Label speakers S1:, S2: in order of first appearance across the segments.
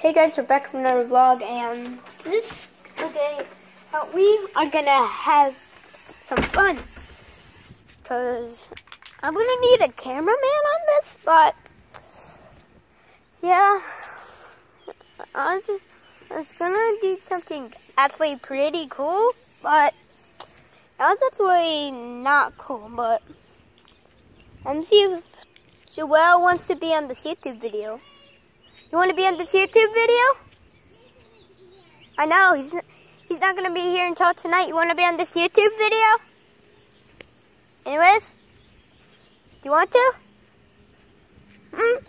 S1: Hey guys, we're back from another vlog, and this today uh, we are gonna have some fun. Cause I'm gonna need a cameraman on this, but yeah, I was, just, I was gonna do something actually pretty cool, but that was actually not cool. But let's see if Joelle wants to be on this YouTube video. You want to be on this YouTube video? I know, he's, he's not going to be here until tonight. You want to be on this YouTube video? Anyways? Do you want to? Hmm?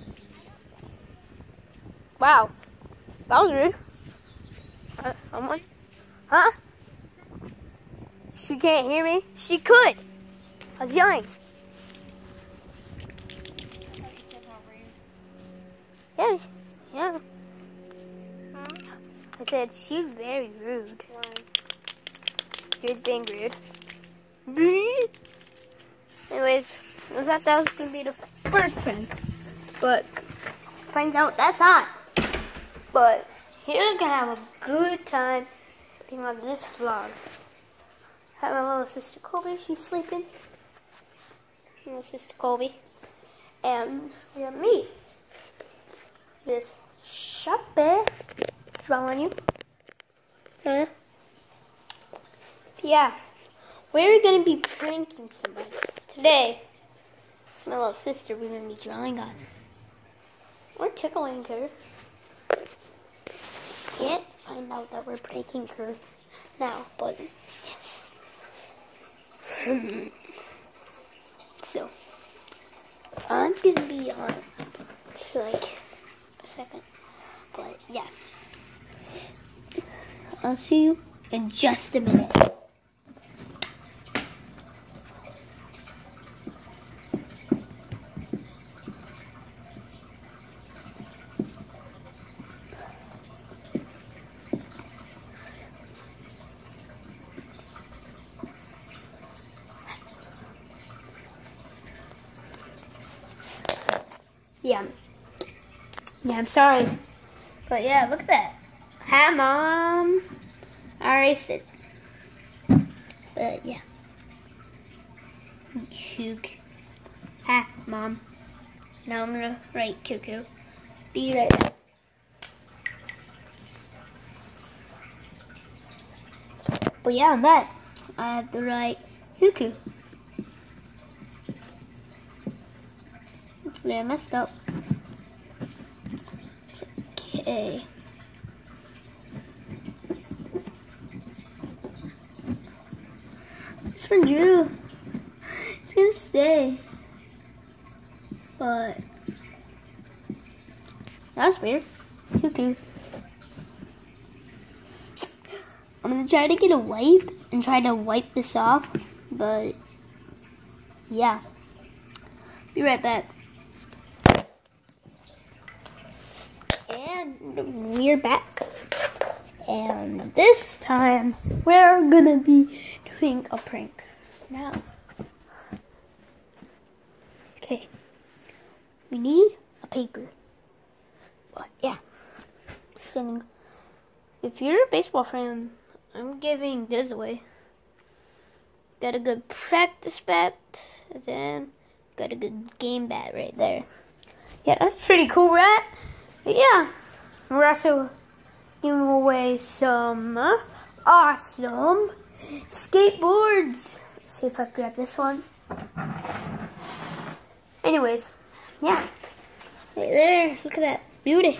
S1: Wow. That was rude. Uh, someone? Huh? She can't hear me? She could. I was yelling. Yeah, yeah. Huh? I said she's very rude.
S2: Why?
S1: She was being rude. Anyways, I thought that was gonna be the first prank, but finds out that's not. But you're gonna have a good time being on this vlog. I Have my little sister Colby, she's sleeping. My sister Colby. And we have me. This Sharpie. What's wrong on you? Huh? Yeah. We're gonna be pranking somebody. Today, it's my little sister we're gonna be drawing on. We're tickling her. She can't find out that we're pranking her now, but yes. so, I'm gonna be on like second, but yeah. I'll see you in just a minute. Yeah. Yeah, I'm sorry. But yeah, look at that. Hi, Mom. I erased it. But yeah. Cook. Hi, Mom. Now I'm gonna write cuckoo. Be right back. But yeah, on that, I have to write cuckoo. Hopefully I messed up. Okay. It's for Drew. It's gonna stay. But that's weird. Cuckoo. I'm gonna try to get a wipe and try to wipe this off, but yeah. Be right back. And we're back. And this time we're gonna be doing a prank. Now. Okay. We need a paper. But yeah. Sending if you're a baseball fan, I'm giving this away. Got a good practice bat, and then got a good game bat right there. Yeah, that's pretty cool, right? Yeah, we're also giving away some uh, awesome skateboards. Let's see if I grab this one. Anyways, yeah. Right there, look at that beauty.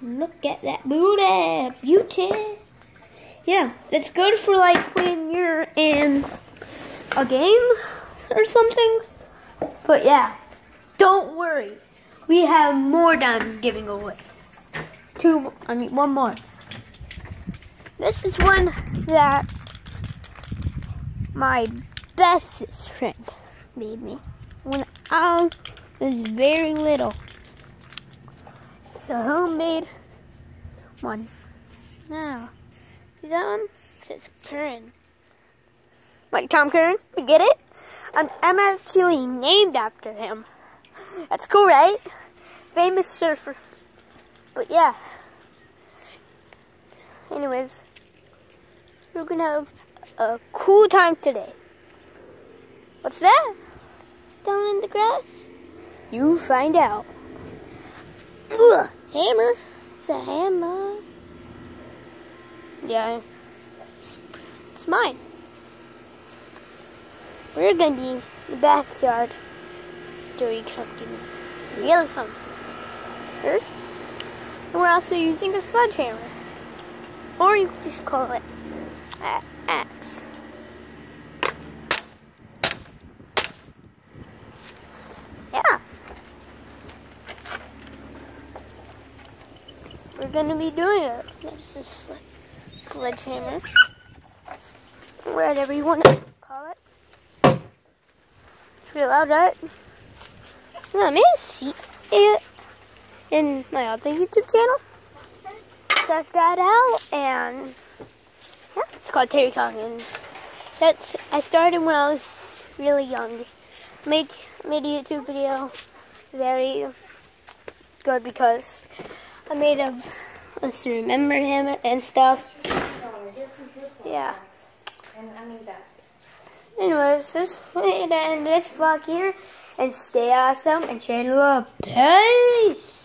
S1: Look at that booty, beauty. Yeah, it's good for like when you're in a game or something. But yeah, don't worry. We have more done giving away. Two, I mean, one more. This is one that my bestest friend made me when I was very little. It's a homemade one. Now, see that one? It says Curren. Like Tom Curren? You get it? I'm actually named after him. That's cool, right? Famous surfer. But yeah, anyways, we're gonna have a cool time today. What's that? Down in the grass? You find out. Ugh, hammer. It's a hammer. Yeah, it's, mine. We're gonna be in the backyard doing something really fun. Also using a sledgehammer. Or you could just call it an axe. Yeah. We're gonna be doing it. This sledgehammer. Whatever you want to call it. It's really loud, right? Yeah, I see it in my other YouTube channel. Check that out and yeah, it's called Terry and that's I started when I was really young. Make made a YouTube video very good because I made of us remember him and stuff. Yeah. Anyways, this way to end this vlog here and stay awesome and share love. Peace!